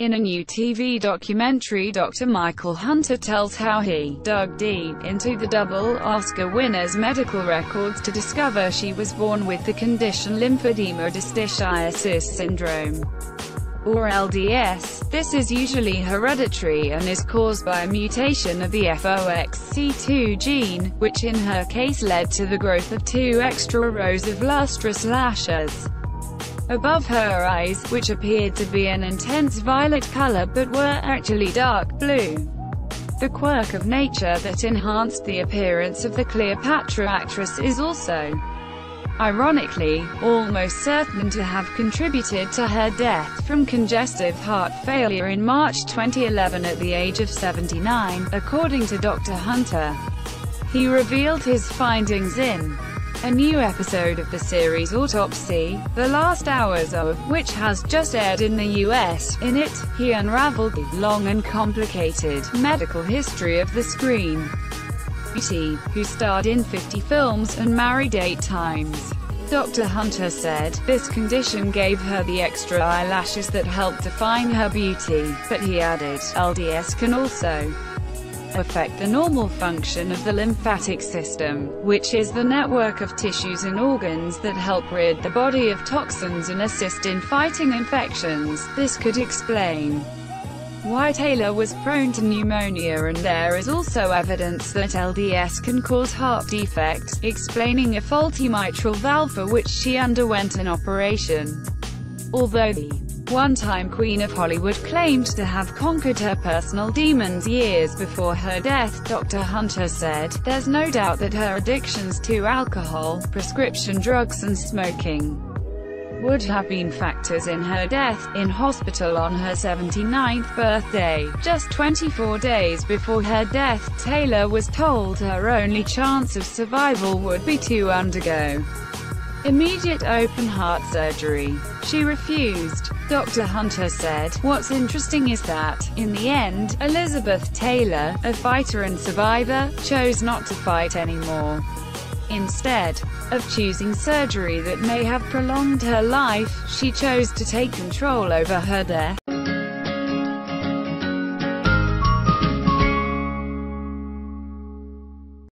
In a new TV documentary Dr. Michael Hunter tells how he dug deep into the double Oscar winner's medical records to discover she was born with the condition lymphedema distichiasis syndrome or LDS. This is usually hereditary and is caused by a mutation of the FOXC2 gene, which in her case led to the growth of two extra rows of lustrous lashes above her eyes, which appeared to be an intense violet color but were actually dark blue. The quirk of nature that enhanced the appearance of the Cleopatra actress is also, ironically, almost certain to have contributed to her death from congestive heart failure in March 2011 at the age of 79, according to Dr. Hunter. He revealed his findings in a new episode of the series Autopsy, the last hours of which has just aired in the US. In it, he unraveled the long and complicated medical history of the screen. Beauty, who starred in 50 films and married eight times. Dr. Hunter said, this condition gave her the extra eyelashes that helped define her beauty, but he added, LDS can also affect the normal function of the lymphatic system, which is the network of tissues and organs that help rid the body of toxins and assist in fighting infections. This could explain why Taylor was prone to pneumonia and there is also evidence that LDS can cause heart defects, explaining a faulty mitral valve for which she underwent an operation. Although the one-time Queen of Hollywood claimed to have conquered her personal demons years before her death, Dr. Hunter said, there's no doubt that her addictions to alcohol, prescription drugs and smoking would have been factors in her death, in hospital on her 79th birthday. Just 24 days before her death, Taylor was told her only chance of survival would be to undergo immediate open-heart surgery. She refused. Dr. Hunter said, What's interesting is that, in the end, Elizabeth Taylor, a fighter and survivor, chose not to fight anymore. Instead of choosing surgery that may have prolonged her life, she chose to take control over her death.